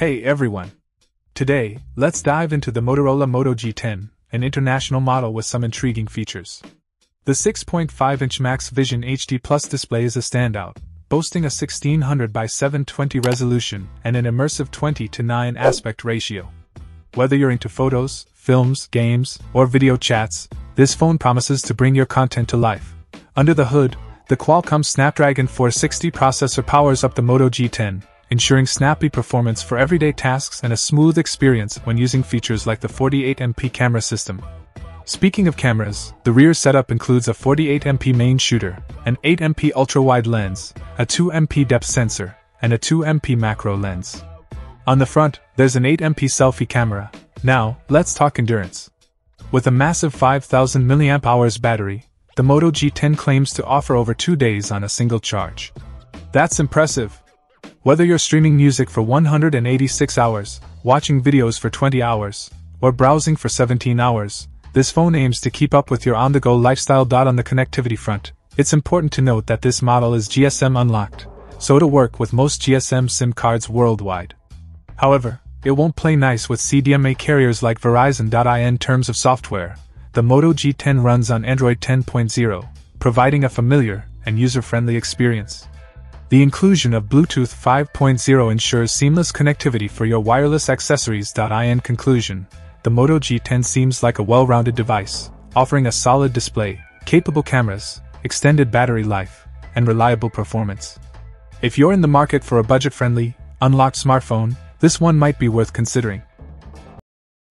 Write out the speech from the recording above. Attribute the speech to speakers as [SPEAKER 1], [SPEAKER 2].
[SPEAKER 1] Hey everyone! Today, let's dive into the Motorola Moto G10, an international model with some intriguing features. The 6.5 inch Max Vision HD Plus display is a standout, boasting a 1600 by 720 resolution and an immersive 20 to 9 aspect ratio. Whether you're into photos, films, games, or video chats, this phone promises to bring your content to life. Under the hood, the Qualcomm Snapdragon 460 processor powers up the Moto G10, ensuring snappy performance for everyday tasks and a smooth experience when using features like the 48MP camera system. Speaking of cameras, the rear setup includes a 48MP main shooter, an 8MP ultra-wide lens, a 2MP depth sensor, and a 2MP macro lens. On the front, there's an 8MP selfie camera. Now, let's talk endurance. With a massive 5000 mAh battery, the Moto G10 claims to offer over 2 days on a single charge. That's impressive. Whether you're streaming music for 186 hours, watching videos for 20 hours, or browsing for 17 hours, this phone aims to keep up with your on the go lifestyle. On the connectivity front, it's important to note that this model is GSM unlocked, so it'll work with most GSM SIM cards worldwide. However, it won't play nice with CDMA carriers like Verizon. In terms of software, the Moto G10 runs on Android 10.0, providing a familiar and user friendly experience. The inclusion of Bluetooth 5.0 ensures seamless connectivity for your wireless accessories. In conclusion, the Moto G10 seems like a well rounded device, offering a solid display, capable cameras, extended battery life, and reliable performance. If you're in the market for a budget friendly, unlocked smartphone, this one might be worth considering.